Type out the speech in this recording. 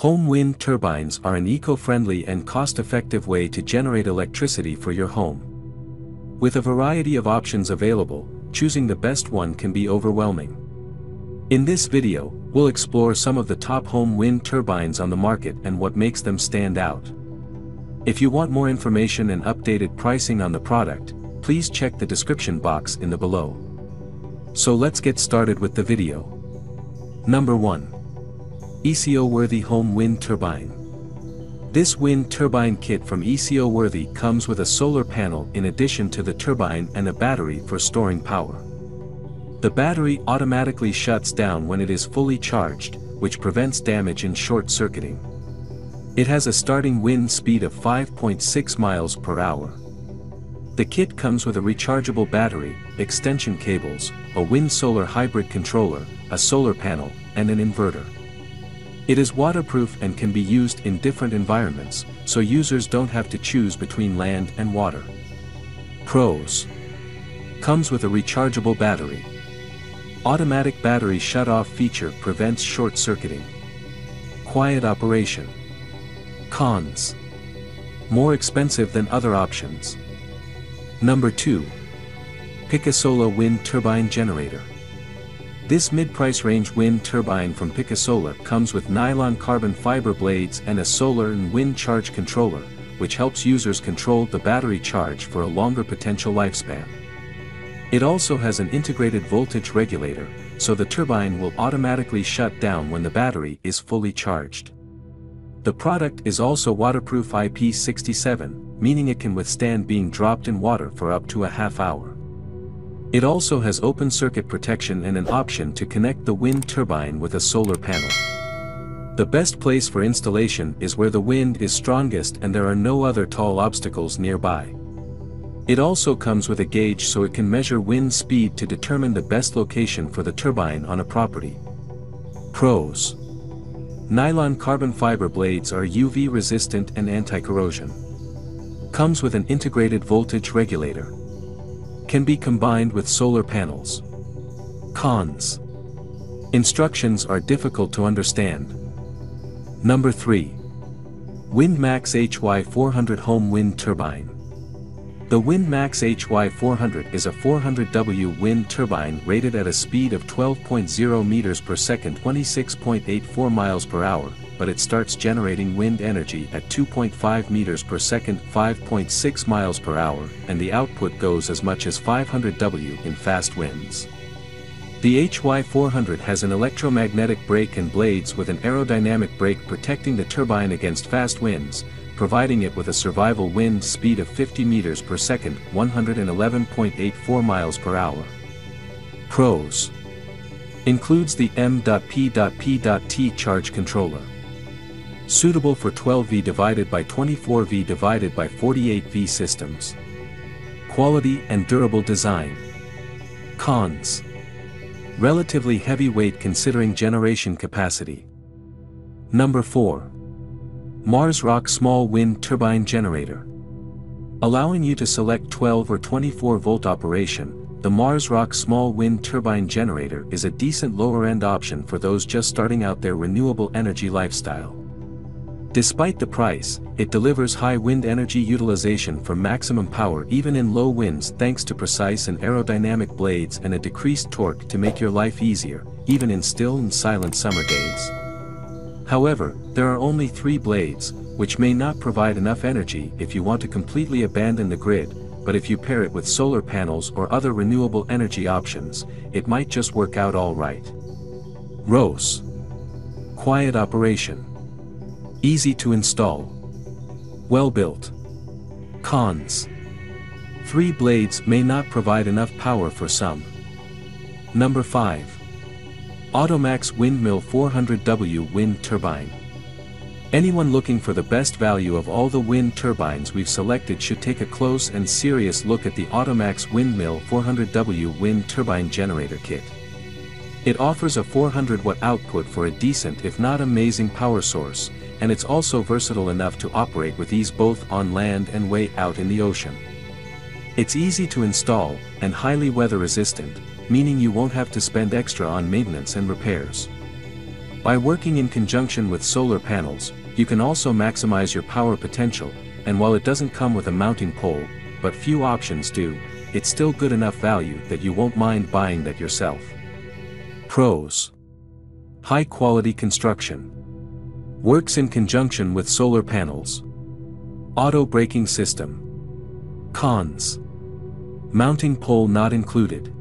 Home wind turbines are an eco-friendly and cost-effective way to generate electricity for your home. With a variety of options available, choosing the best one can be overwhelming. In this video, we'll explore some of the top home wind turbines on the market and what makes them stand out. If you want more information and updated pricing on the product, please check the description box in the below. So let's get started with the video. Number 1. ECO Worthy Home Wind Turbine. This wind turbine kit from ECO Worthy comes with a solar panel in addition to the turbine and a battery for storing power. The battery automatically shuts down when it is fully charged, which prevents damage and short-circuiting. It has a starting wind speed of 5.6 miles per hour. The kit comes with a rechargeable battery, extension cables, a wind-solar hybrid controller, a solar panel, and an inverter. It is waterproof and can be used in different environments, so users don't have to choose between land and water. Pros. Comes with a rechargeable battery. Automatic battery shut-off feature prevents short-circuiting. Quiet operation. Cons. More expensive than other options. Number 2. Pikasola Wind Turbine Generator. This mid-price range wind turbine from Pikasola comes with nylon carbon fiber blades and a solar and wind charge controller, which helps users control the battery charge for a longer potential lifespan. It also has an integrated voltage regulator, so the turbine will automatically shut down when the battery is fully charged. The product is also waterproof IP67, meaning it can withstand being dropped in water for up to a half hour. It also has open circuit protection and an option to connect the wind turbine with a solar panel. The best place for installation is where the wind is strongest and there are no other tall obstacles nearby. It also comes with a gauge so it can measure wind speed to determine the best location for the turbine on a property. Pros. Nylon carbon fiber blades are UV resistant and anti-corrosion. Comes with an integrated voltage regulator. Can be combined with solar panels. Cons. Instructions are difficult to understand. Number 3. WindMax HY400 Home Wind Turbine. The WindMax HY400 is a 400W wind turbine rated at a speed of 12.0 meters per second 26.84 miles per hour, but it starts generating wind energy at 2.5 meters per second 5.6 miles per hour, and the output goes as much as 500 W in fast winds. The HY400 has an electromagnetic brake and blades with an aerodynamic brake protecting the turbine against fast winds, providing it with a survival wind speed of 50 meters per second 111.84 miles per hour. Pros Includes the M.P.P.T charge controller suitable for 12V divided by 24V divided by 48V systems. Quality and durable design. Cons. Relatively heavy weight considering generation capacity. Number 4. Mars Rock Small Wind Turbine Generator. Allowing you to select 12 or 24 volt operation, the Mars Rock Small Wind Turbine Generator is a decent lower-end option for those just starting out their renewable energy lifestyle. Despite the price, it delivers high wind energy utilization for maximum power even in low winds thanks to precise and aerodynamic blades and a decreased torque to make your life easier, even in still and silent summer days. However, there are only three blades, which may not provide enough energy if you want to completely abandon the grid, but if you pair it with solar panels or other renewable energy options, it might just work out alright. ROS Quiet operation Easy to install. Well built. Cons. Three blades may not provide enough power for some. Number 5. Automaxx Windmill 400W Wind Turbine. Anyone looking for the best value of all the wind turbines we've selected should take a close and serious look at the Automaxx Windmill 400W Wind Turbine Generator Kit. It offers a 400 watt output for a decent if not amazing power source, and it's also versatile enough to operate with ease both on land and way out in the ocean. It's easy to install, and highly weather resistant, meaning you won't have to spend extra on maintenance and repairs. By working in conjunction with solar panels, you can also maximize your power potential, and while it doesn't come with a mounting pole, but few options do, it's still good enough value that you won't mind buying that yourself. Pros. High quality construction. Works in conjunction with solar panels. Auto braking system. Cons. Mounting pole not included.